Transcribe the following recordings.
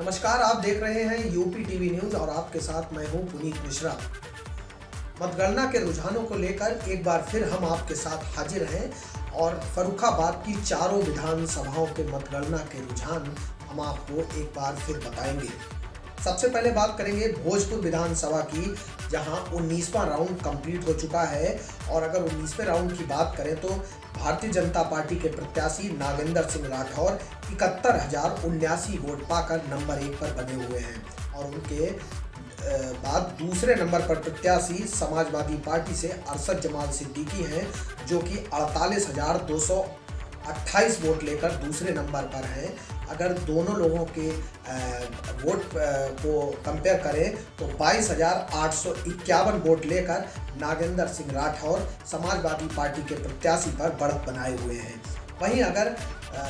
नमस्कार, आप देख रहे हैं यूपी टीवी न्यूज़ और आपके साथ मैं हूँ पुनीत मिश्रा। मतगणना के रुझानों को लेकर एक बार फिर हम आपके साथ हाजिर हैं और फरुखाबाद की चारों विधानसभाओं के मतगणना के रुझान हम आपको एक बार फिर बताएँगे। सबसे पहले बात करेंगे भोजपुर विधानसभा की, जहाँ 19वां राउंड कंप्लीट हो चुका है। और अगर 19वें राउंड की बात करें तो भारतीय जनता पार्टी के प्रत्याशी नागेंद्र सिंह राठौर इकहत्तर हज़ार उन्यासी वोट पाकर नंबर एक पर बने हुए हैं। और उनके बाद दूसरे नंबर पर प्रत्याशी समाजवादी पार्टी से अरसद जमाल सिद्दीकी हैं, जो कि अड़तालीस हज़ार दो सौ अट्ठाईस वोट लेकर दूसरे नंबर पर हैं। अगर दोनों लोगों के वोट को कंपेयर करें तो बाईस हज़ार वोट लेकर नागेंद्र सिंह राठौर समाजवादी पार्टी के प्रत्याशी पर बढ़त बनाए हुए हैं। वहीं अगर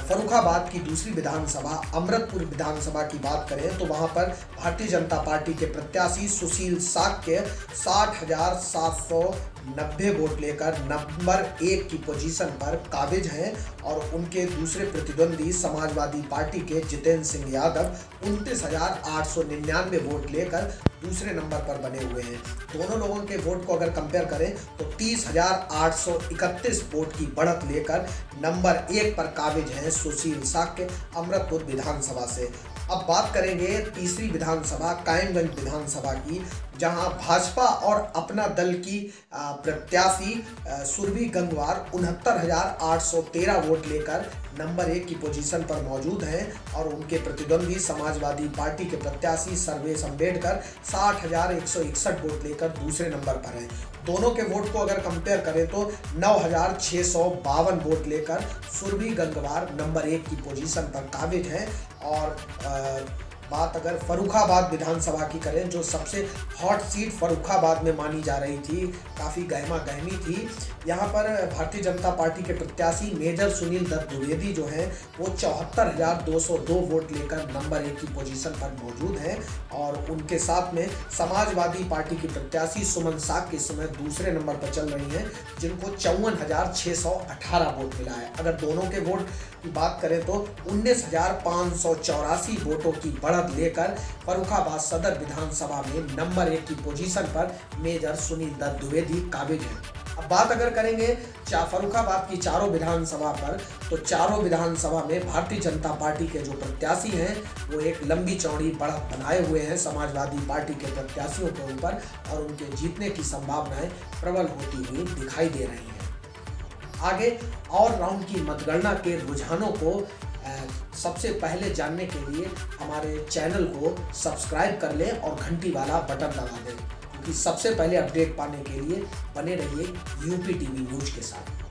फरुखाबाद की दूसरी विधानसभा, अमृतपुर विधानसभा की बात करें तो वहाँ पर भारतीय जनता पार्टी के प्रत्याशी सुशील साक्य साठ हज़ार सात सौ नब्बे वोट लेकर नंबर एक की पोजीशन पर काबिज हैं और उनके दूसरे प्रतिद्वंदी समाजवादी पार्टी के जितेंद्र सिंह यादव उनतीस हज़ार आठ सौ निन्यानवे वोट लेकर दूसरे नंबर पर बने हुए हैं। दोनों लोगों के वोट को अगर कंपेयर करें तो तीस हज़ार आठ सौ इकतीस वोट की बढ़त लेकर नंबर एक पर काबिज हैं सुशील साक्य अमृतपुर विधानसभा से। अब बात करेंगे तीसरी विधानसभा, कायमगंज विधानसभा की जहाँ भाजपा और अपना दल की प्रत्याशी सुरभि गंगवार उनहत्तर वोट लेकर नंबर एक की पोजीशन पर मौजूद हैं और उनके प्रतिद्वंदी समाजवादी पार्टी के प्रत्याशी सर्वेश अंबेडकर साठ वोट लेकर दूसरे नंबर पर हैं। दोनों के वोट को अगर कंपेयर करें तो नौ हज़ार छः सौ बावन वोट लेकर सुरभि गंगवार नंबर एक की पोजीशन पर काबिज हैं और आ, बात अगर फरुखाबाद विधानसभा की करें, जो सबसे हॉट सीट फरुखाबाद में मानी जा रही थी, काफ़ी गहमा गहमी थी, यहाँ पर भारतीय जनता पार्टी के प्रत्याशी मेजर सुनील दत्त द्विवेदी जो हैं, वो चौहत्तर हज़ार दो सौ दो वोट लेकर नंबर एक की पोजीशन पर मौजूद हैं, और उनके साथ में समाजवादी पार्टी की प्रत्याशी सुमन साग इस समय दूसरे नंबर पर चल रही हैं, जिनको चौवन हज़ार छः सौ अठारह वोट मिला है। अगर दोनों के वोट की बात करें तो उन्नीस हज़ार पाँच सौ चौरासी वोटों की बढ़त लेकर फरुखाबाद सदर विधानसभा में नंबर एक की पोजीशन पर मेजर सुनील दत्त द्विवेदी काबिज हैं। अब बात अगर करेंगे फरुखाबाद की चारों विधानसभा पर तो चारों विधानसभा में भारतीय जनता पार्टी के जो प्रत्याशी हैं, वो एक लंबी चौड़ी बढ़त बनाए हुए हैं। समाजवादी पार्टी के प्रत्याशियों के ऊपर और उनके जीतने की संभावनाएँ प्रबल होती हुई दिखाई दे रही हैं। आगे और राउंड की मतगणना के रुझानों को सबसे पहले जानने के लिए हमारे चैनल को सब्सक्राइब कर लें और घंटी वाला बटन दबा दें। क्योंकि सबसे पहले अपडेट पाने के लिए बने रहिए यूपी टीवी न्यूज़ के साथ।